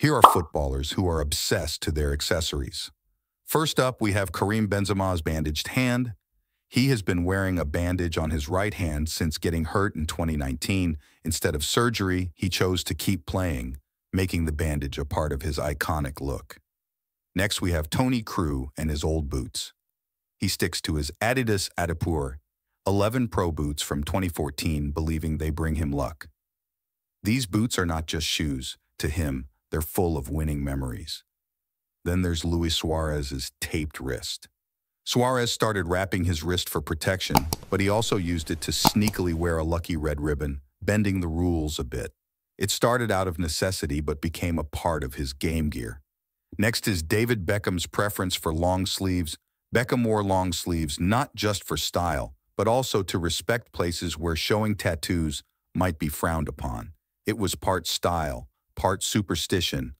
Here are footballers who are obsessed to their accessories. First up, we have Karim Benzema's bandaged hand. He has been wearing a bandage on his right hand since getting hurt in 2019. Instead of surgery, he chose to keep playing, making the bandage a part of his iconic look. Next, we have Toni Kroos and his old boots. He sticks to his Adidas Adipure 11 Pro boots from 2014, believing they bring him luck. These boots are not just shoes. To him, they're full of winning memories. Then there's Luis Suarez's taped wrist. Suarez started wrapping his wrist for protection, but he also used it to sneakily wear a lucky red ribbon, bending the rules a bit. It started out of necessity but became a part of his game gear. Next is David Beckham's preference for long sleeves. Beckham wore long sleeves not just for style, but also to respect places where showing tattoos might be frowned upon. It was part style, part superstition,